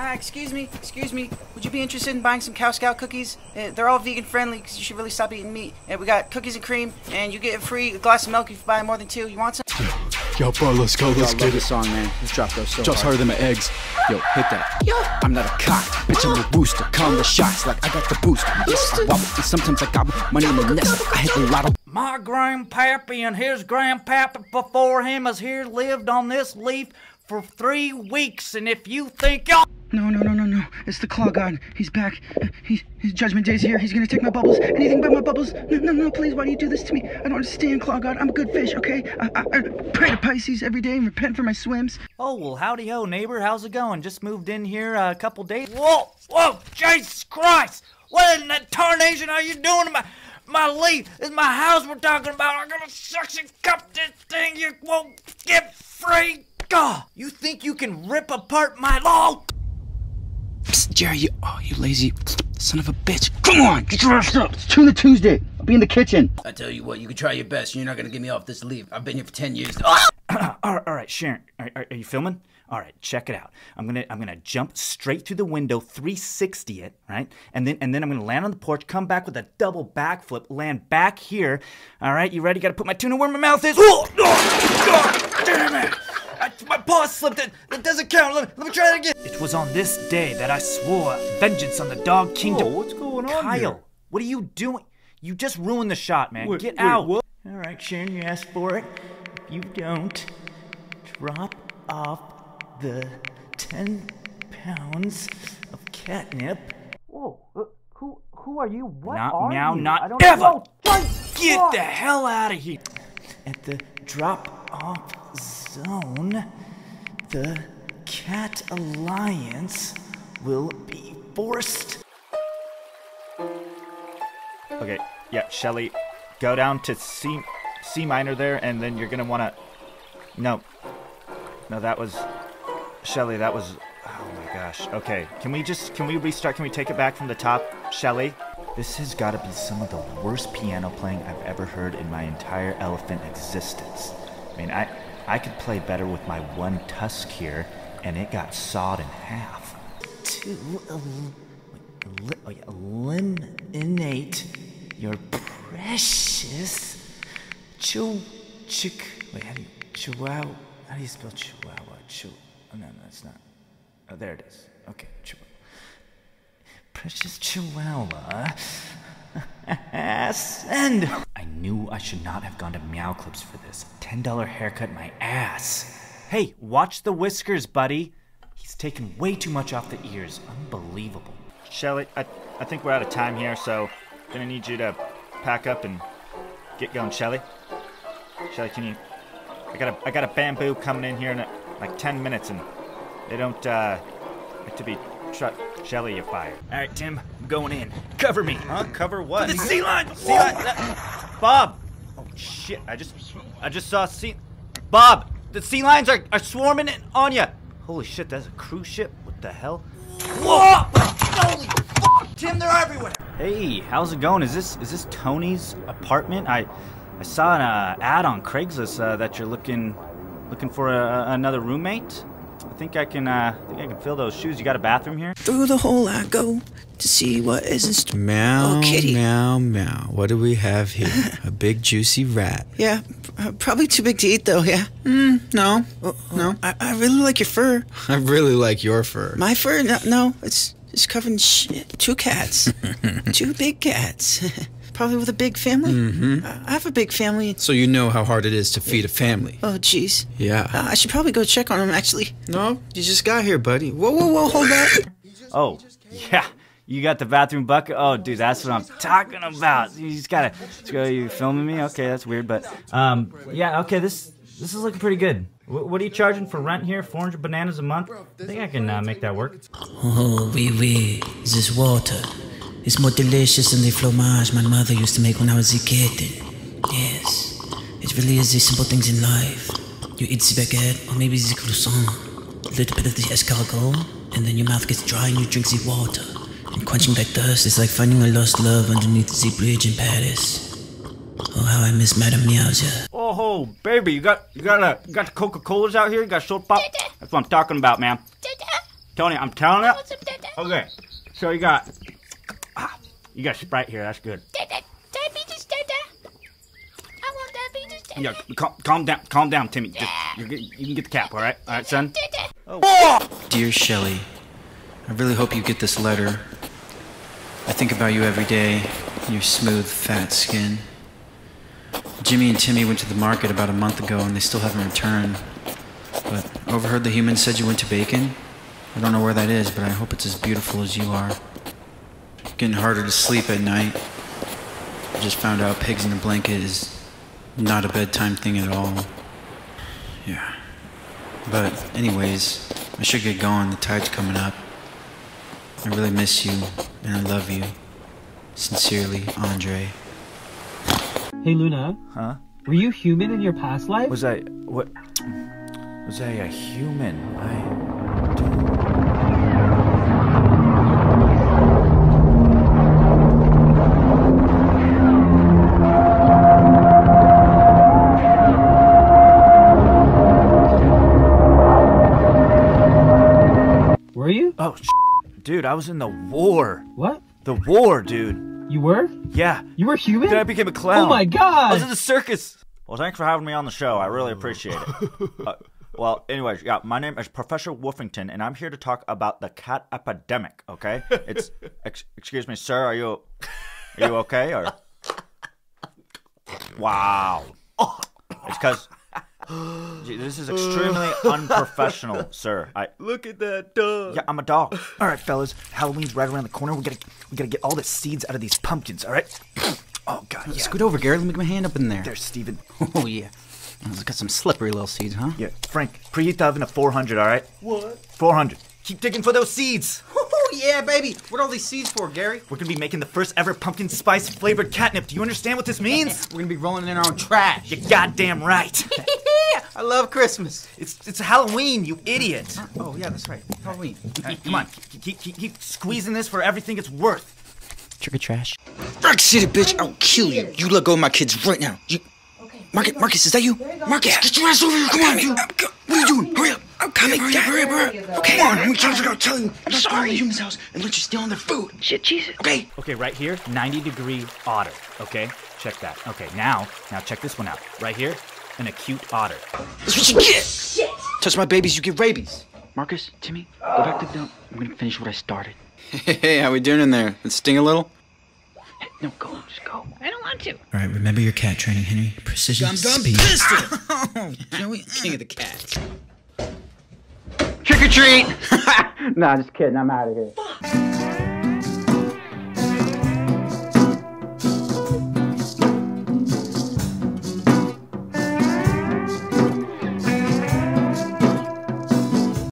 Hi, excuse me, excuse me. Would you be interested in buying some Cow Scout cookies? Uh, they're all vegan friendly because you should really stop eating meat. Uh, we got cookies and cream, and you get a free glass of milk if you buy more than two. You want some? Yo, bro, let's go, Yo, I let's love get this it. song, man. This drop goes so Drops hard. harder than my eggs. Yo, hit that. Yo. I'm not a cock, bitch, I'm a rooster. Calling the shots like I got the boost. Yes, I wobble, and sometimes I gobble money in the nest. I hit the lotto. My grandpappy and his grandpappy before him has here lived on this leaf for three weeks, and if you think y'all No, no, no, no, no. It's the Claw God. He's back. Uh, He, his Judgment Day's here. He's gonna take my bubbles. Anything but my bubbles. No, no, no, please. Why do you do this to me? I don't understand, Claw God. I'm a good fish, okay? I, I, I pray to Pisces every day and repent for my swims. Oh, well, howdy ho, neighbor. How's it going? Just moved in here a couple days. Whoa, whoa, Jesus Christ! What in that tarnation are you doing to my, my leaf? Is my house we're talking about. I'm gonna suction cup this thing. You won't get free. God, you think you can rip apart my law? Psst, Jerry, you, oh, you lazy son of a bitch. Come on, get your ass up. It's Tuna Tuesday. I'll be in the kitchen. I tell you what, you can try your best. You're not gonna get me off this leave. I've been here for ten years. all right, all right, Sharon, are, are, are you filming? All right, check it out. I'm gonna I'm gonna jump straight through the window, 360 it, right, and then and then I'm gonna land on the porch, come back with a double backflip, land back here. All right, you ready? Got to put my tuna where my mouth is. Oh, oh, oh, damn it! I, my paw slipped. It. That doesn't count. Let me, let me try it again. It was on this day that I swore vengeance on the dog kingdom. what's going on Kyle, what are you doing? You just ruined the shot, man. Get out. All right, Sharon, you asked for it. If you don't, drop off the 10 pounds of catnip. Whoa, uh, who who are you? What not, are now, you? not now, not ever! Get the hell out of here! At the drop off zone, the Cat Alliance will be forced. Okay, yeah, Shelly, go down to C C minor there, and then you're gonna wanna. No, no, that was Shelly. That was. Oh my gosh. Okay, can we just can we restart? Can we take it back from the top, Shelly? This has got to be some of the worst piano playing I've ever heard in my entire elephant existence. I mean, I I could play better with my one tusk here, and it got sawed in half. To el- eli- eliminate your precious Chiw, chick. Wait, how do you chihuahua? How do you spell chihuahua? Chiw. Oh no, no, that's not. Oh, there it is. Okay, chihuahua. Precious chihuahua. Send. I knew I should not have gone to Meow Clips for this. Ten dollar haircut, my ass. Hey, watch the whiskers, buddy. He's taken way too much off the ears. Unbelievable. Shelly, I, I think we're out of time here, so gonna need you to pack up and get going, Shelly. Shelly, can you? I got a I got a bamboo coming in here in uh, like ten minutes, and they don't uh like to be truck. Shelly, you fired. All right, Tim, I'm going in. Cover me. Huh? Cover what? The sea line. Sea line. that- Bob. Oh shit! I just I just saw sea. Bob, the sea lions are are swarming in on you. Holy shit! That's a cruise ship. What the hell? Whoa! Holy fuck! Tim, they're everywhere. Hey, how's it going? Is this is this Tony's apartment? I I saw an uh, ad on Craigslist uh, that you're looking looking for a, another roommate. I think I can uh, I think I can fill those shoes. You got a bathroom here? Through the hole I go to see what is in store. Meow, Oh, kitty. meow, meow. What do we have here? A big juicy rat. Yeah, uh, probably too big to eat though. Yeah. Mm, no, no. I, I really like your fur. I really like your fur. My fur? No, no it's it's covered in shit. Two cats, two big cats. Probably with a big family. Mm-hmm. I have a big family. So you know how hard it is to feed a family. Oh, jeez. Yeah. Uh, I should probably go check on them. Actually. No, you just got here, buddy. Whoa, whoa, whoa, hold that. Oh, yeah. You got the bathroom bucket? Oh, dude, that's what I'm talking about. You just gotta. So you filming me? Okay, that's weird, but um, yeah. Okay, this this is looking pretty good. Wh- what are you charging for rent here? 400 bananas a month? I think I can uh, make that work. Oh, oui, oui. This water is more delicious than the fromage my mother used to make when I was a kid. Yes, it really is the simple things in life. You eat the baguette, or maybe the croissant, a little bit of the escargot, and then your mouth gets dry and you drink the water. And quenching that thirst is like finding a lost love underneath the bridge in Paris. Oh, how I miss Madame Miauzia. Oh, baby, you got you got uh, you got the Coca Colas out here. You got short pop. That's what I'm talking about, man. Tony, I'm telling you. Okay, so you got, you got Sprite here. That's good. Diabetes, Dada. I want diabetes, Dada. Yeah, calm, calm down, calm down, Timmy. Just, you're, you can get the cap, all right? All right, son. Dear Shelley, I really hope you get this letter. I think about you every day, your smooth, fat skin. Jimmy and Timmy went to the market about a month ago and they still haven't returned. But overheard the humans said you went to Bacon. I don't know where that is, but I hope it's as beautiful as you are. Getting harder to sleep at night. I just found out pigs in a blanket is not a bedtime thing at all. Yeah. But, anyways, I should get going. The tide's coming up. I really miss you, and I love you. Sincerely, Andre. Hey Luna. Huh? Were you human in your past life? Was I what? Was I a human? I. Oh, dude, I was in the war. What? The war, dude. You were? Yeah. You were human? Then I became a clown. Oh my god! I was in the circus. Well, thanks for having me on the show. I really appreciate it. Uh, well, anyways, yeah, my name is Professor Woofington, and I'm here to talk about the cat epidemic. Okay, it's ex- excuse me, sir. Are you are you okay? Or wow, it's because this is extremely unprofessional, sir. I Look at that dog. yeah, I'm a dog. All right, fellas, Halloween's right around the corner. We gotta we gotta get all the seeds out of these pumpkins. All right. Oh God, yeah. Scoot over, Gary. Let me get my hand up in there. There's Steven. Oh, yeah. It's got some slippery little seeds, huh? Yeah, Frank, preheat the oven to 400, all right? What? 400. Keep digging for those seeds. Oh, yeah, baby. What are all these seeds for, Gary? We're gonna be making the first ever pumpkin spice flavored catnip. Do you understand what this means? We're gonna be rolling in our own trash. You're goddamn right. I love Christmas. it's it's Halloween, you idiot. Oh, yeah, that's right. Halloween. All right, come on, keep, keep, keep, keep squeezing this for everything it's worth. Trick or trash. Rock City, bitch, I'll kill you. You let go of my kids right now. You, Marcus, Marcus, is that you? Marcus, get your ass over here. Come on, you. What are you doing? Hurry up. I'm coming. Hurry up, hurry up, hurry up. Okay. Come on, how many times I gotta tell you? I'm sorry. to the human's house and let you steal their food. Shit, Jesus. Okay. Okay, right here, 90 degree otter. Okay, check that. Okay, now, now check this one out. Right here, an acute otter. That's what you get. Touch my babies, you get rabies. Marcus, Timmy, go back to the dump. I'm gonna finish what I started. Hey, how we doing in there? It sting a little? No, go, just go. I don't want to. All right, remember your cat training, Henry. Precision, speed. Oh, Joey, king of the mm. cats. Trick or treat. nah, just kidding. I'm out of here.